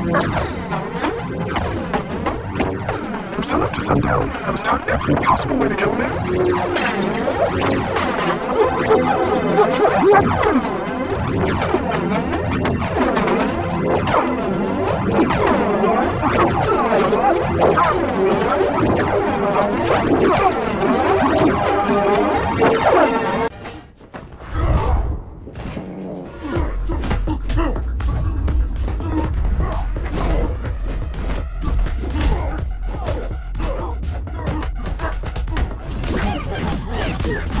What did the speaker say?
From sunup to sundown, I was taught every possible way to kill a man. Oh!